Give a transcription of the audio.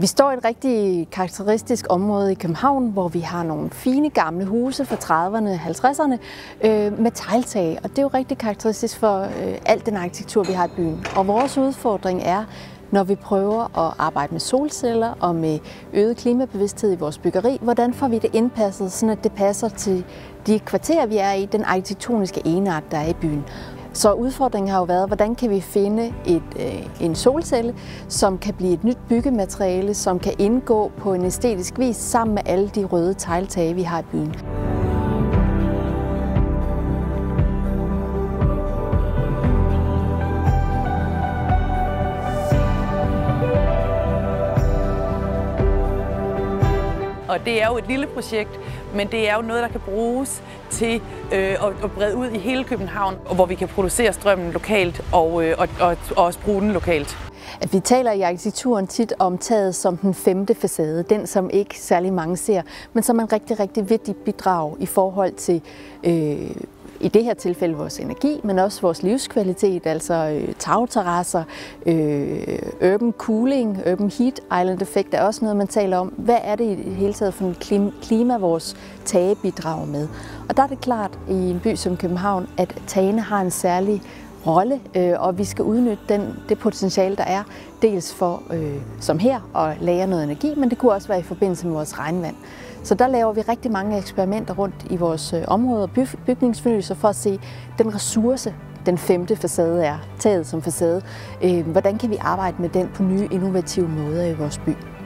Vi står i et rigtig karakteristisk område i København, hvor vi har nogle fine gamle huse fra 30'erne og 50'erne øh, med tegltag. Og det er jo rigtig karakteristisk for øh, alt den arkitektur, vi har i byen. Og vores udfordring er, når vi prøver at arbejde med solceller og med øget klimabevidsthed i vores byggeri, hvordan får vi det indpasset, så det passer til de kvarterer, vi er i, den arkitektoniske enart, der er i byen. Så udfordringen har jo været, hvordan kan vi finde et, øh, en solcelle, som kan blive et nyt byggemateriale, som kan indgå på en æstetisk vis sammen med alle de røde tegltage, vi har i byen. Og det er jo et lille projekt, men det er jo noget, der kan bruges til øh, at, at brede ud i hele København, hvor vi kan producere strømmen lokalt og, øh, og, og, og også bruge den lokalt. At vi taler i arkitekturen tit om taget som den femte facade, den som ikke særlig mange ser, men som er en rigtig, rigtig vigtig bidrag i forhold til øh, i det her tilfælde vores energi, men også vores livskvalitet, altså øh, tagterrasser, øh, urban cooling, urban heat island effekt er også noget, man taler om. Hvad er det i det hele taget for en klima, vores tage bidrager med? Og der er det klart i en by som København, at tagene har en særlig rolle, øh, og vi skal udnytte den, det potentiale, der er, dels for, øh, som her, at lære noget energi, men det kunne også være i forbindelse med vores regnvand. Så der laver vi rigtig mange eksperimenter rundt i vores øh, område og bygningsfornyelser for at se den ressource, den femte facade er, taget som facade. Øh, hvordan kan vi arbejde med den på nye, innovative måder i vores by?